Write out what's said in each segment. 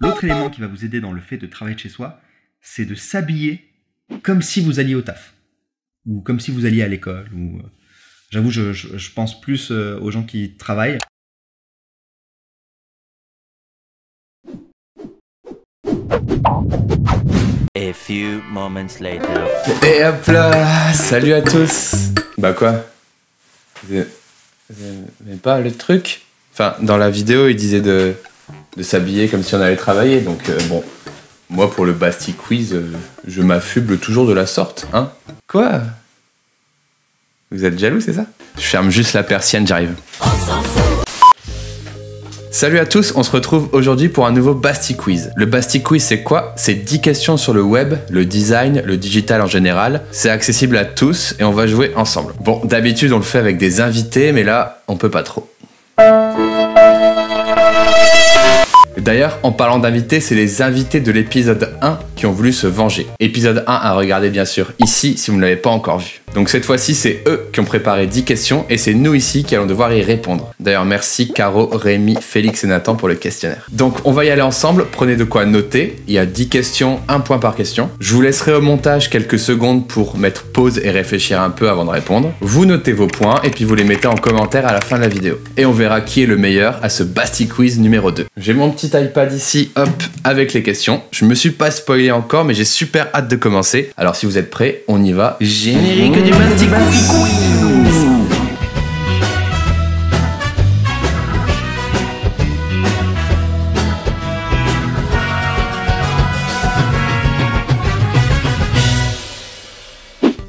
L'autre élément qui va vous aider dans le fait de travailler de chez soi, c'est de s'habiller comme si vous alliez au taf ou comme si vous alliez à l'école. Ou euh, j'avoue, je, je- je pense plus euh, aux gens qui travaillent. A few moments later. Et hop là, salut à tous. Bah quoi? Vous pas le truc? Enfin, dans la vidéo, il disait de, de s'habiller comme si on allait travailler. Donc euh, bon, moi pour le Basti Quiz, euh, je m'affuble toujours de la sorte, hein? Quoi? Vous êtes jaloux, c'est ça? Je ferme juste la persienne, j'arrive. Salut à tous, on se retrouve aujourd'hui pour un nouveau Basti Quiz. Le Basti Quiz, c'est quoi? C'est 10 questions sur le web, le design, le digital en général. C'est accessible à tous et on va jouer ensemble. Bon, d'habitude, on le fait avec des invités, mais là, on peut pas trop. D'ailleurs, en parlant d'invités, c'est les invités de l'épisode 1 qui ont voulu se venger. Épisode 1 à regarder bien sûr ici si vous ne l'avez pas encore vu. Donc cette fois-ci, c'est eux qui ont préparé 10 questions et c'est nous ici qui allons devoir y répondre. D'ailleurs, merci Caro, Rémi, Félix et Nathan pour le questionnaire. Donc on va y aller ensemble, prenez de quoi noter. Il y a 10 questions, un point par question. Je vous laisserai au montage quelques secondes pour mettre pause et réfléchir un peu avant de répondre. Vous notez vos points et puis vous les mettez en commentaire à la fin de la vidéo. Et on verra qui est le meilleur à ce Basti Quiz numéro 2. J'ai mon petit iPad ici, hop, avec les questions. Je me suis pas spoilé encore, mais j'ai super hâte de commencer. Alors si vous êtes prêts, on y va. Générique du Basti Quiz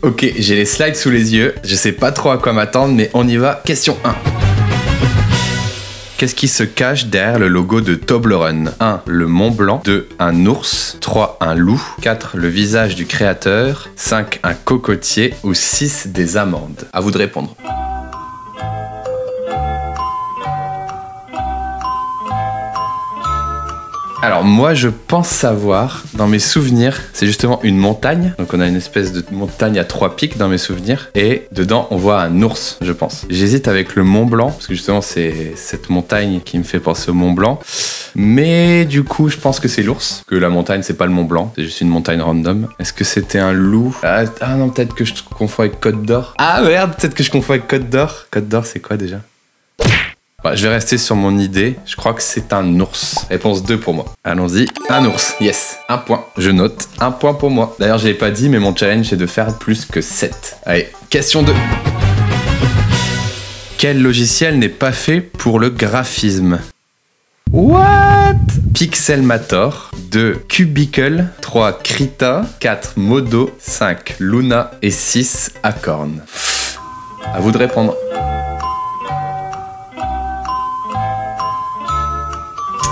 Ok, j'ai les slides sous les yeux. Je sais pas trop à quoi m'attendre, mais on y va. Question 1. Qu'est-ce qui se cache derrière le logo de Toblerone? 1. Le Mont Blanc. 2. Un ours. 3. Un loup. 4. Le visage du créateur. 5. Un cocotier. Ou 6. Des amandes. À vous de répondre. Alors moi je pense savoir, dans mes souvenirs, c'est justement une montagne. Donc on a une espèce de montagne à trois pics dans mes souvenirs. Et dedans on voit un ours, je pense. J'hésite avec le Mont Blanc, parce que justement c'est cette montagne qui me fait penser au Mont Blanc. Mais du coup je pense que c'est l'ours. Que la montagne c'est pas le Mont Blanc, c'est juste une montagne random. Est-ce que c'était un loup? Ah, ah non peut-être que je confonds avec Côte d'Or. Ah merde, peut-être que je confonds avec Côte d'Or. Côte d'Or c'est quoi déjà? Ouais, je vais rester sur mon idée. Je crois que c'est un ours. Réponse 2 pour moi. Allons-y. Un ours. Yes. Un point. Je note. Un point pour moi. D'ailleurs, je l'ai pas dit, mais mon challenge est de faire plus que 7. Allez, question 2. Quel logiciel n'est pas fait pour le graphisme? What? Pixelmator 2 Cubicle 3 Krita 4 Modo 5 Luna et 6 Acorn. À vous de répondre.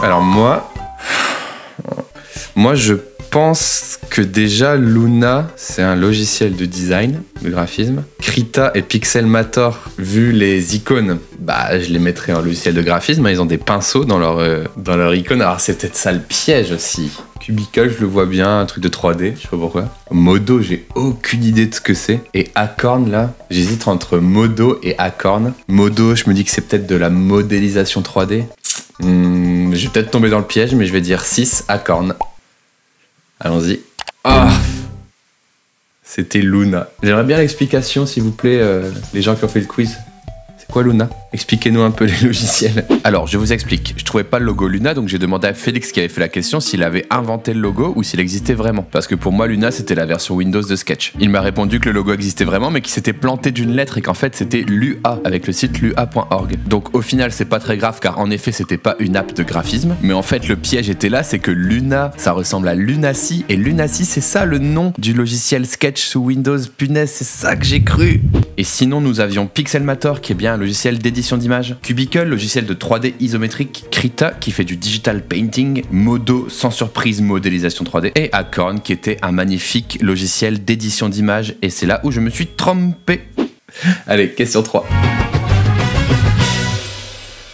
Alors moi, moi je pense que déjà Luna c'est un logiciel de design, de graphisme. Krita et Pixelmator, vu les icônes, bah je les mettrais en logiciel de graphisme. Ils ont des pinceaux dans leur euh, dans leur icône. Alors c'est peut-être ça le piège aussi. Cubicle, je le vois bien, un truc de 3D, je sais pas pourquoi. Modo, j'ai aucune idée de ce que c'est. Et Acorn, là, j'hésite entre Modo et Acorn. Modo, je me dis que c'est peut-être de la modélisation 3D. Hmm, je vais peut-être tomber dans le piège, mais je vais dire 6 à cornes. Allons-y. Ah C'était Luna. J'aimerais bien l'explication, s'il vous plaît, euh, les gens qui ont fait le quiz. Quoi Luna? Expliquez-nous un peu les logiciels. Alors, je vous explique. Je trouvais pas le logo Luna, donc j'ai demandé à Félix qui avait fait la question s'il avait inventé le logo ou s'il existait vraiment. Parce que pour moi, Luna, c'était la version Windows de Sketch. Il m'a répondu que le logo existait vraiment, mais qu'il s'était planté d'une lettre et qu'en fait, c'était l'UA avec le site lua.org. Donc, au final, c'est pas très grave car en effet, c'était pas une app de graphisme. Mais en fait, le piège était là, c'est que Luna, ça ressemble à Lunacy et Lunacy, c'est ça le nom du logiciel Sketch sous Windows? Punaise, c'est ça que j'ai cru. Et sinon, nous avions Pixelmator, qui est bien logiciel d'édition d'images. Cubicle, logiciel de 3D isométrique. Krita, qui fait du digital painting. Modo, sans surprise, modélisation 3D. Et Acorn, qui était un magnifique logiciel d'édition d'images. Et c'est là où je me suis trompé. Allez, question 3.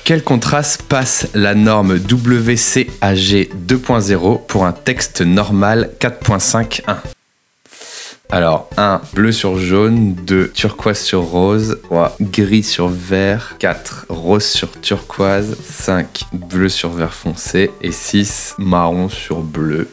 quel contraste passe la norme WCAG 2.0 pour un texte normal 4.5.1 alors, 1, bleu sur jaune, 2, turquoise sur rose, 3, gris sur vert, 4, rose sur turquoise, 5, bleu sur vert foncé, et 6, marron sur bleu.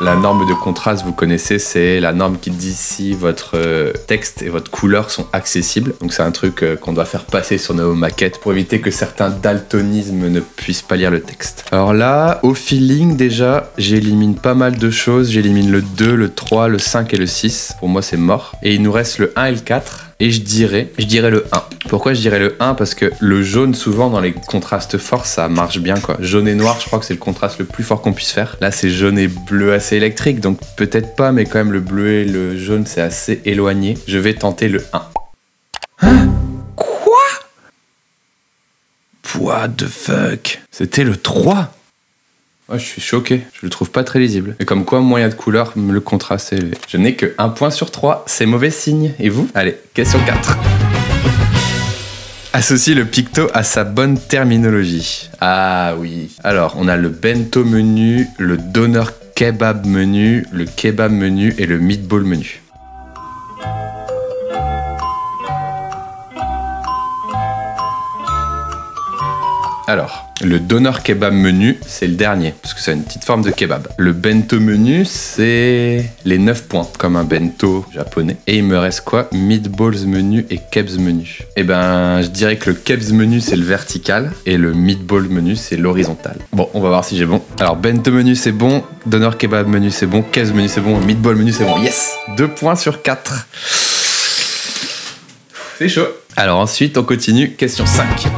La norme de contraste, vous connaissez, c'est la norme qui dit si votre euh, texte et votre couleur sont accessibles. Donc c'est un truc euh, qu'on doit faire passer sur nos maquettes pour éviter que certains daltonismes ne puissent pas lire le texte. Alors là, au feeling déjà, j'élimine pas mal de choses. J'élimine le 2, le 3, le 5 et le 6. Pour moi, c'est mort. Et il nous reste le 1 et le 4. Et je dirais, je dirais le 1. Pourquoi je dirais le 1 Parce que le jaune, souvent, dans les contrastes forts, ça marche bien, quoi. Jaune et noir, je crois que c'est le contraste le plus fort qu'on puisse faire. Là, c'est jaune et bleu assez électrique, donc peut-être pas, mais quand même, le bleu et le jaune, c'est assez éloigné. Je vais tenter le 1. Hein? Quoi? What the fuck? C'était le 3 Ouais, je suis choqué, je le trouve pas très lisible. Et comme quoi, moyen de couleur, le contraste élevé. Je n'ai que 1 point sur 3, c'est mauvais signe. Et vous? Allez, question 4. Associe le picto à sa bonne terminologie. Ah oui. Alors, on a le bento menu, le doner kebab menu, le kebab menu et le meatball menu. Alors, le doner kebab menu, c'est le dernier, parce que c'est une petite forme de kebab. Le bento menu, c'est les 9 points, comme un bento japonais. Et il me reste quoi? Meatballs menu et kebs menu. Eh ben, je dirais que le kebs menu, c'est le vertical, et le meatball menu, c'est l'horizontal. Bon, on va voir si j'ai bon. Alors, bento menu, c'est bon, doner kebab menu, c'est bon, kebs menu, c'est bon, meatball menu, c'est bon. Yes 2 points sur 4. C'est chaud. Alors ensuite, on continue. Question 5.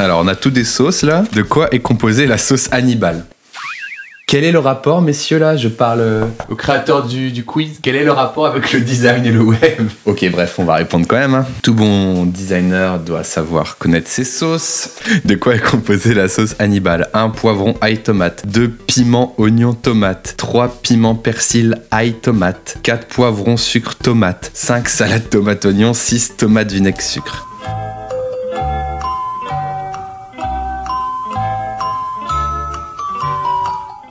Alors, on a tout des sauces là. De quoi est composée la sauce Hannibal? Quel est le rapport, messieurs là? Je parle euh, au créateur du, quiz. Quel est le rapport avec le design et le web? Ok, bref, on va répondre quand même. hein. Tout bon designer doit savoir connaître ses sauces. De quoi est composée la sauce Hannibal? 1 poivron ail tomate, 2 piment oignon tomate, 3 piment persil ail tomate, 4 poivrons sucre tomate, 5 salade tomate oignon, 6 tomate vinaigre sucre.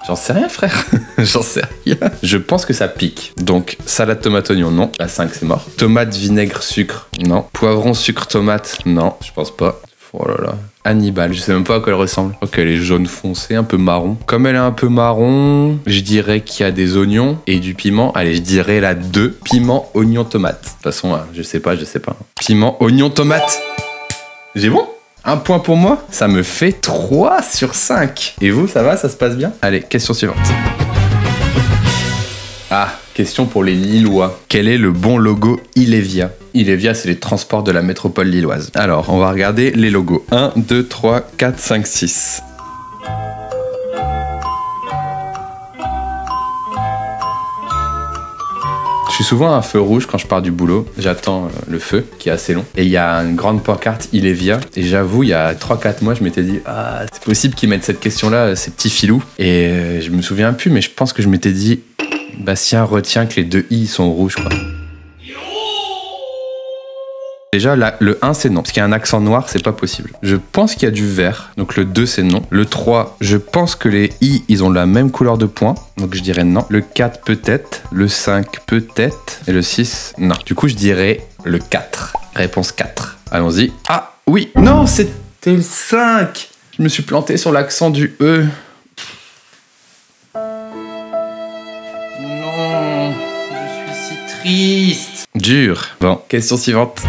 J'en sais rien, frère. J'en sais rien. Je pense que ça pique. Donc, salade tomate oignon, non. La 5, c'est mort. Tomate, vinaigre, sucre, non. Poivron, sucre, tomate, non. Je pense pas. Oh là là. Hannibal, je sais même pas à quoi elle ressemble. Crois qu'elle est jaune foncé, un peu marron. Comme elle est un peu marron, je dirais qu'il y a des oignons et du piment. Allez, je dirais la 2. Piment, oignon, tomate. De toute façon, hein, je sais pas, je sais pas. Piment, oignon, tomate. J'ai bon? Un point pour moi, ça me fait 3 sur 5. Et vous, ça va, ça se passe bien? Allez, question suivante. Ah, question pour les Lillois. Quel est le bon logo Ilevia? Ilevia, c'est les transports de la métropole lilloise. Alors, on va regarder les logos. 1, 2, 3, 4, 5, 6. Suis souvent un feu rouge quand je pars du boulot. J'attends euh, le feu, qui est assez long. Et il y a une grande pancarte Ilevia. Et j'avoue, il y a 3-4 mois, je m'étais dit, ah, c'est possible qu'ils mettent cette question-là, ces petits filous. Et euh, je me souviens plus, mais je pense que je m'étais dit, Bastien, retiens que les deux i sont rouges, quoi. Déjà, la- le 1, c'est non. Parce qu'il y a un accent noir, c'est pas possible. Je pense qu'il y a du vert, donc le 2, c'est non. Le 3, je pense que les i, ils ont la même couleur de points, donc je dirais non. Le 4, peut-être. Le 5, peut-être. Et le 6, non. Du coup, je dirais le 4. Réponse 4. Allons-y. Ah, oui. Non, c'était le 5. Je me suis planté sur l'accent du E. Non, je suis si triste. Dur. Bon, question suivante.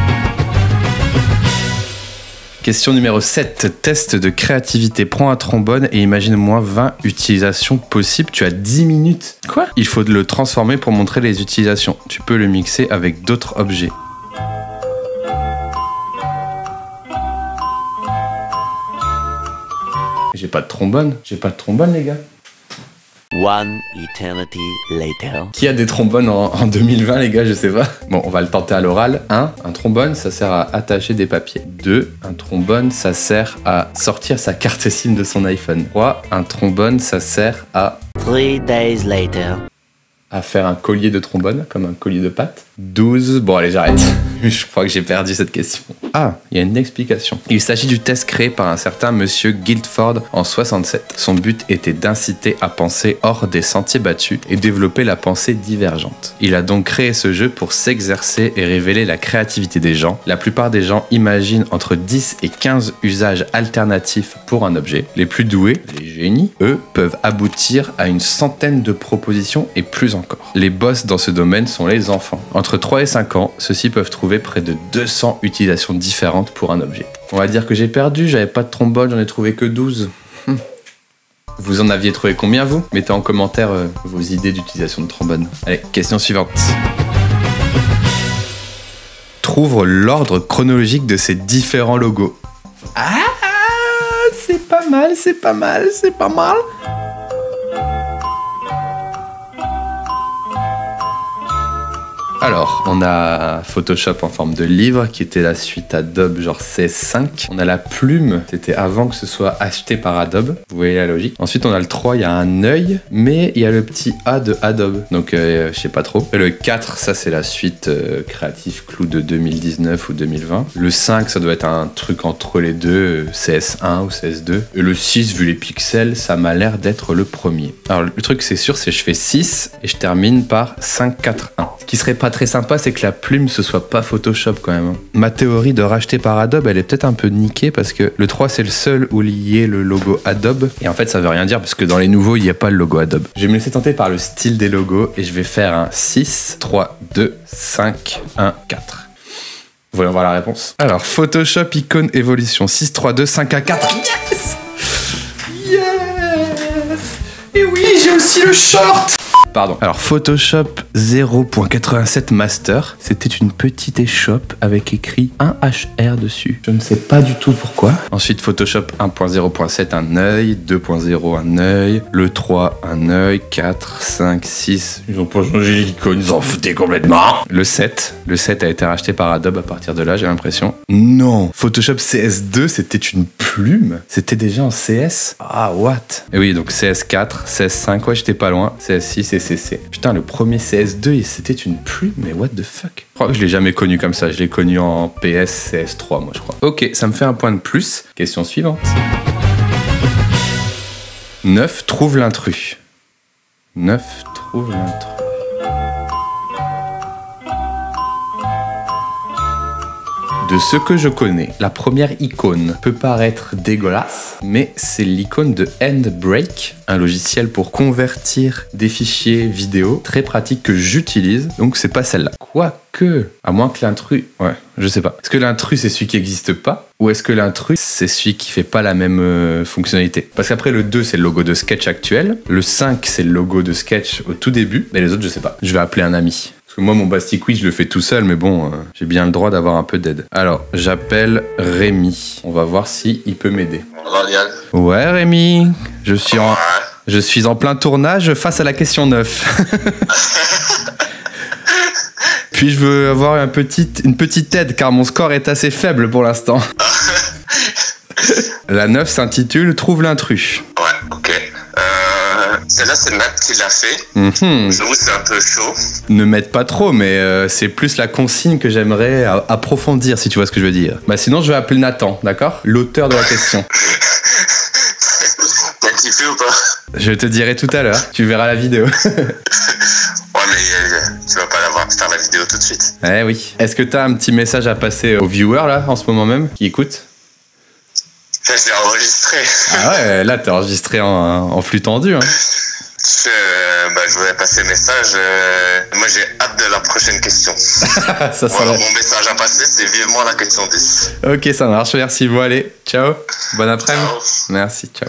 Question numéro 7. Test de créativité. Prends un trombone et imagine moins 20 utilisations possibles. Tu as 10 minutes. Quoi? Il faut le transformer pour montrer les utilisations. Tu peux le mixer avec d'autres objets. J'ai pas de trombone. J'ai pas de trombone, les gars. One eternity later. Qui a des trombones en, en 2020, les gars Je sais pas. Bon, on va le tenter à l'oral. 1. Un trombone, ça sert à attacher des papiers. 2. Un trombone, ça sert à sortir sa carte SIM de son iPhone. 3. Un trombone, ça sert à. Three days later. à faire un collier de trombone, comme un collier de pâte. 12. Bon, allez, j'arrête. Je crois que j'ai perdu cette question. Ah, il y a une explication. Il s'agit du test créé par un certain monsieur Guildford en 67. Son but était d'inciter à penser hors des sentiers battus et développer la pensée divergente. Il a donc créé ce jeu pour s'exercer et révéler la créativité des gens. La plupart des gens imaginent entre 10 et 15 usages alternatifs pour un objet. Les plus doués, les génies, eux, peuvent aboutir à une centaine de propositions et plus encore. Les boss dans ce domaine sont les enfants. Entre 3 et 5 ans, ceux-ci peuvent trouver près de 200 utilisations différentes pour un objet. On va dire que j'ai perdu, j'avais pas de trombone, j'en ai trouvé que 12. Hmm. Vous en aviez trouvé combien vous? Mettez en commentaire euh, vos idées d'utilisation de trombone. Allez, question suivante. Trouve l'ordre chronologique de ces différents logos. Ah, c'est pas mal, c'est pas mal, c'est pas mal. Alors, on a Photoshop en forme de livre qui était la suite Adobe genre CS5. On a la plume, c'était avant que ce soit acheté par Adobe. Vous voyez la logique. Ensuite, on a le 3, il y a un œil, mais il y a le petit A de Adobe. Donc, euh, je sais pas trop. Et le 4, ça c'est la suite euh, Creative Cloud de 2019 ou 2020. Le 5, ça doit être un truc entre les deux, euh, CS1 ou CS2. Et le 6, vu les pixels, ça m'a l'air d'être le premier. Alors, le truc c'est sûr, c'est je fais 6 et je termine par 5, 4, 1. Ce qui serait pas très sympa, c'est que la plume ce soit pas Photoshop quand même. hein. Ma théorie de racheter par Adobe, elle est peut-être un peu niquée parce que le 3 c'est le seul où il y ait le logo Adobe. Et en fait, ça veut rien dire parce que dans les nouveaux, il n'y a pas le logo Adobe. Je vais me laisser tenter par le style des logos et je vais faire un 6, 3, 2, 5, 1, 4. Voyons voir la réponse. Alors, Photoshop icône évolution 6, 3, 2, 5 à 4. Yes Yes Et oui, j'ai aussi le short Pardon. Alors Photoshop 0.87 Master, c'était une petite échoppe avec écrit 1HR dessus. Je ne sais pas du tout pourquoi. Ensuite Photoshop 1.0.7 un œil, 2.0 un œil, le 3 un œil, 4, 5, 6. Ils ont pas changé l'icône, ils en foutaient complètement. Le 7, le 7 a été racheté par Adobe à partir de là, j'ai l'impression. Non, Photoshop CS2 c'était une plume. C'était déjà en CS. Ah what? Et oui, donc CS4, CS5, ouais j'étais pas loin. CS6 Putain, le premier CS2, et c'était une plume, mais what the fuck? Je crois que je l'ai jamais connu comme ça. Je l'ai connu en PS CS3, moi, je crois. Ok, ça me fait un point de plus. Question suivante. 9. Trouve l'intrus. 9. Trouve l'intrus. De ce que je connais, la première icône peut paraître dégueulasse, mais c'est l'icône de Handbrake, un logiciel pour convertir des fichiers vidéo très pratique que j'utilise, donc c'est pas celle-là. Quoique, à moins que l'intrus. Ouais, je sais pas. Est-ce que l'intrus c'est celui qui n'existe pas? Ou est-ce que l'intrus c'est celui qui fait pas la même euh, fonctionnalité? Parce qu'après le 2 c'est le logo de Sketch actuel, le 5 c'est le logo de Sketch au tout début, mais les autres je sais pas. Je vais appeler un ami. Parce que moi, mon Basti Quiz, je le fais tout seul, mais bon, euh, j'ai bien le droit d'avoir un peu d'aide. Alors, j'appelle Rémi. On va voir si il peut m'aider. Ouais, Rémi, je suis en, je suis en plein tournage face à la question 9. Puis je veux avoir une petite aide car mon score est assez faible pour l'instant. La 9 s'intitule Trouve l'intrus. Celle-là, c'est Nat qui l'a fait. Mhm. J'avoue, c'est un peu chaud. Ne m'aide pas trop, mais euh, c'est plus la consigne que j'aimerais approfondir, si tu vois ce que je veux dire. Bah sinon, je vais appeler Nathan, d'accord? L'auteur de la question. T'as kiffé ou pas? Je te dirai tout à l'heure. Tu verras la vidéo. Ouais, mais euh, tu vas pas la voir faire la vidéo tout de suite. eh oui. Est-ce que t'as un petit message à passer aux viewers là, en ce moment même, qui écoutent? Ça, je l'ai enregistré. Ah ouais, là t'es enregistré en, en flux tendu. Hein. Euh, bah, je voulais passer le message. euh, moi, j'ai hâte de la prochaine question. ça Voilà, mon message à passer, c'est vivement la question 10. Ok, ça marche. Merci. Bon, allez. Ciao. Bon après-midi. Merci. Ciao.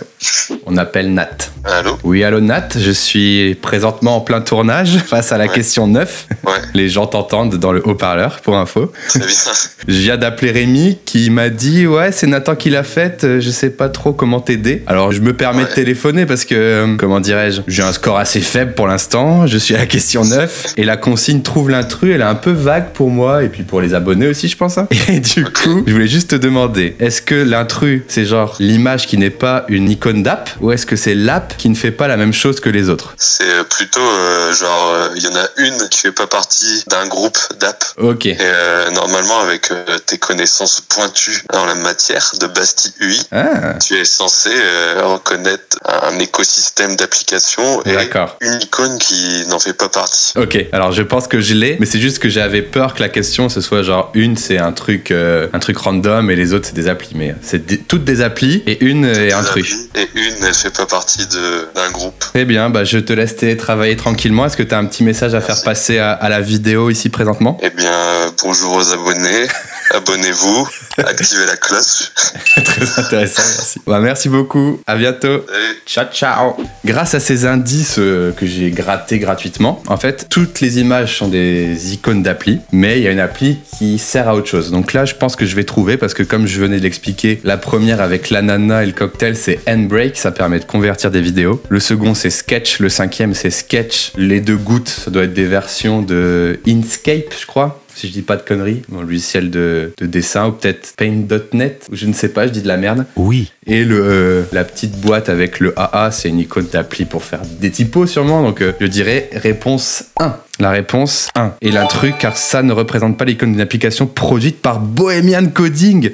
On appelle Nat. Allô Oui, allô Nat. Je suis présentement en plein tournage face à la Ouais. question 9. Ouais, Les gens t'entendent dans le haut-parleur, pour info. très bien. Je viens d'appeler Rémi qui m'a dit Ouais, c'est Nathan qui l'a faite, je sais pas trop comment t'aider. Alors je me permets de téléphoner parce que, euh, comment dirais-je, j'ai un score assez faible pour l'instant. Je suis à la question 9. Et la consigne trouve l'intrus, elle est un peu vague pour moi et puis pour les abonnés aussi, je pense. hein. Et du coup, je voulais juste te demander est-ce que l'intrus, c'est genre l'image qui n'est pas une icône d'app ou est-ce que c'est l'app qui ne fait pas la même chose que les autres? C'est plutôt euh, genre, euh, il y en a une qui fait pas partie d'un groupe d'app. Ok. Et euh, normalement, avec euh, tes connaissances pointues dans la matière de Bastille UI, Ah, tu es censé euh, reconnaître un écosystème d'applications et une icône qui n'en fait pas partie. Ok, alors je pense que je l'ai, mais c'est juste que j'avais peur que la question ce soit genre une c'est un truc euh, un truc random et les autres c'est des applis, mais c'est toutes des applis et une est un truc. Et une, elle fait pas partie d'un groupe. Très bien, bah je te laisse travailler tranquillement. Est-ce que tu as un petit message à faire passer à, à la vidéo ici présentement? Eh bien, bonjour aux abonnés. Abonnez-vous, activez la cloche. Très intéressant, merci. Bah, merci beaucoup, à bientôt. Salut. Ciao, ciao. Grâce à ces indices euh, que j'ai grattés gratuitement, en fait, toutes les images sont des icônes d'appli, mais il y a une appli qui sert à autre chose. Donc là, je pense que je vais trouver parce que comme je venais de l'expliquer, la première avec l'ananas et le cocktail, c'est Handbrake, ça permet de convertir des vidéos. Le second, c'est Sketch. Le cinquième, c'est Sketch. Les deux gouttes, ça doit être des versions de Inkscape, je crois si je dis pas de conneries, mon logiciel de, de dessin, ou peut-être Paint.net, ou je ne sais pas, je dis de la merde. Oui. Et le, euh, la petite boîte avec le AA, c'est une icône d'appli pour faire des typos sûrement. Donc euh, je dirais réponse 1. La réponse 1. Et l'intrus, car ça ne représente pas l'icône d'une application produite par Bohemian Coding.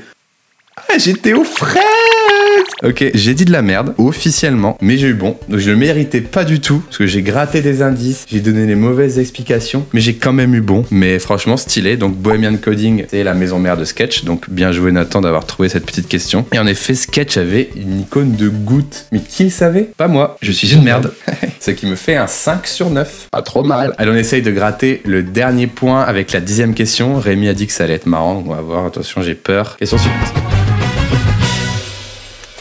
Ah, j'étais aux fraises Ok, j'ai dit de la merde, officiellement, mais j'ai eu bon. Donc je le méritais pas du tout, parce que j'ai gratté des indices, j'ai donné les mauvaises explications, mais j'ai quand même eu bon. Mais franchement, stylé. Donc Bohemian Coding, c'est la maison mère de Sketch. Donc bien joué Nathan d'avoir trouvé cette petite question. Et en effet, Sketch avait une icône de goutte. Mais qui le savait? Pas moi. Je suis une merde. Ce qui me fait un 5 sur 9. Pas trop mal. Allez, on essaye de gratter le dernier point avec la dixième question. Rémi a dit que ça allait être marrant. On va voir. Attention, j'ai peur. Question suivante.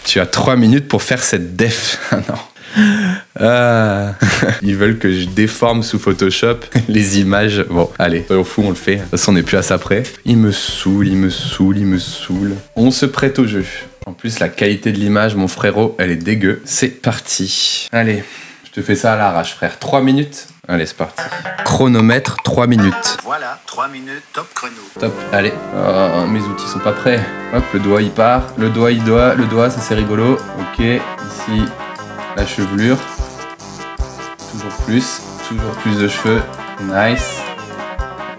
Tu as 3 minutes pour faire cette def. Ah non. Ah. Ils veulent que je déforme sous Photoshop les images. Bon, allez, soyons fous, on le fait. De toute façon, on n'est plus à ça près. Il me saoule, il me saoule, il me saoule. On se prête au jeu. En plus, la qualité de l'image, mon frérot, elle est dégueu. C'est parti. Allez, je te fais ça à l'arrache, frère. 3 minutes. Allez, c'est parti. Chronomètre, 3 minutes. Voilà, 3 minutes, top chrono. Top, allez. Oh, mes outils sont pas prêts. Hop, le doigt il part. Le doigt il doit. Le doigt, ça c'est rigolo. Ok, ici, la chevelure. Toujours plus. Toujours plus de cheveux. Nice.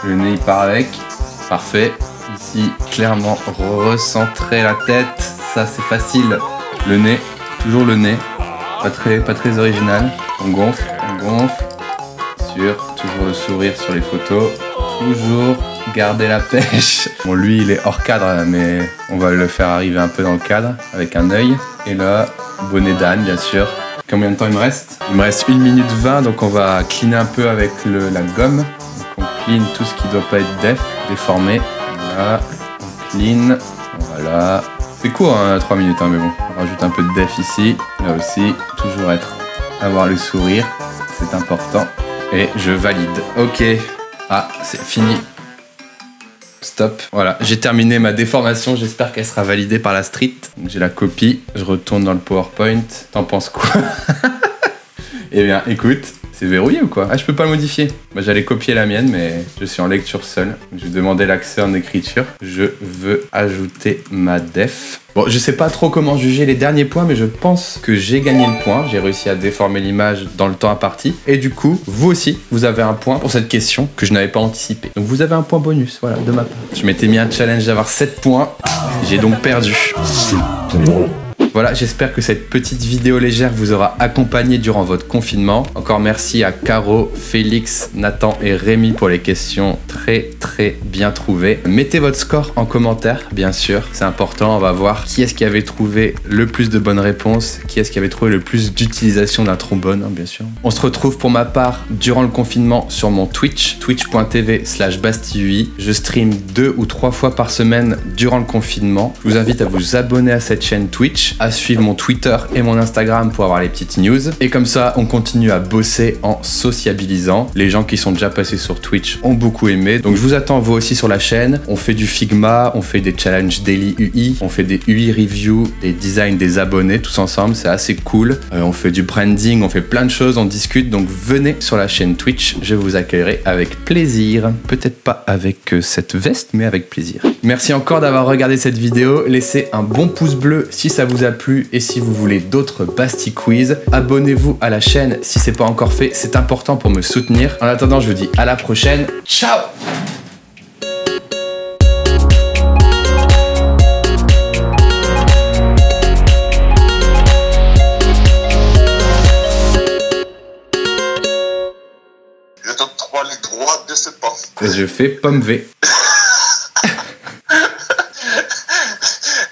Le nez il part avec. Parfait. Ici, clairement, recentrer la tête. Ça c'est facile. Le nez. Toujours le nez. Pas très, pas très original. On gonfle, on gonfle. Toujours le sourire sur les photos. Toujours garder la pêche. Bon, lui, il est hors cadre, mais on va le faire arriver un peu dans le cadre avec un œil. Et là, bonnet d'âne, bien sûr. Combien de temps il me reste? Il me reste 1 minute 20, donc on va cleaner un peu avec le- la gomme. On clean tout ce qui doit pas être def, déformé. Voilà, on clean. Voilà. C'est court, hein, 3 minutes, hein, mais bon. On rajoute un peu de def ici. Là aussi, toujours être, avoir le sourire. C'est important. Et je valide. Ok. Ah, c'est fini. Stop. Voilà, j'ai terminé ma déformation. J'espère qu'elle sera validée par la street. J'ai la copie. Je retourne dans le PowerPoint. T'en penses quoi? Eh bien, écoute, c'est verrouillé ou quoi? Ah, je peux pas le modifier. Bah, J'allais copier la mienne, mais je suis en lecture seule. Je vais demander l'accès en écriture. Je veux ajouter ma def. Bon, je sais pas trop comment juger les derniers points, mais je pense que j'ai gagné le point. J'ai réussi à déformer l'image dans le temps imparti. Et du coup, vous aussi, vous avez un point pour cette question que je n'avais pas anticipée. Donc vous avez un point bonus, voilà, de ma part. Je m'étais mis un challenge d'avoir 7 points. J'ai donc perdu. Voilà, j'espère que cette petite vidéo légère vous aura accompagné durant votre confinement. Encore merci à Caro, Félix, Nathan et Rémi pour les questions très très bien trouvées. Mettez votre score en commentaire, bien sûr, c'est important. On va voir qui est-ce qui avait trouvé le plus de bonnes réponses, qui est-ce qui avait trouvé le plus d'utilisation d'un trombone, hein, bien sûr. On se retrouve pour ma part durant le confinement sur mon Twitch, twitch.tv slash bastillui. Je stream deux ou trois fois par semaine durant le confinement. Je vous invite à vous abonner à cette chaîne Twitch. À suivre mon Twitter et mon Instagram pour avoir les petites news. Et comme ça, on continue à bosser en sociabilisant. Les gens qui sont déjà passés sur Twitch ont beaucoup aimé. Donc je vous attends vous aussi sur la chaîne. On fait du Figma, on fait des challenges daily UI, on fait des UI reviews, des designs des abonnés tous ensemble. C'est assez cool. Euh, on fait du branding, on fait plein de choses, on discute. Donc venez sur la chaîne Twitch, je vous accueillerai avec plaisir. Peut-être pas avec euh, cette veste, mais avec plaisir. Merci encore d'avoir regardé cette vidéo. Laissez un bon pouce bleu si ça vous a plu et si vous voulez d'autres Basti Quiz. Abonnez-vous à la chaîne si c'est pas encore fait, c'est important pour me soutenir. En attendant, je vous dis à la prochaine. Ciao Je fais pomme V.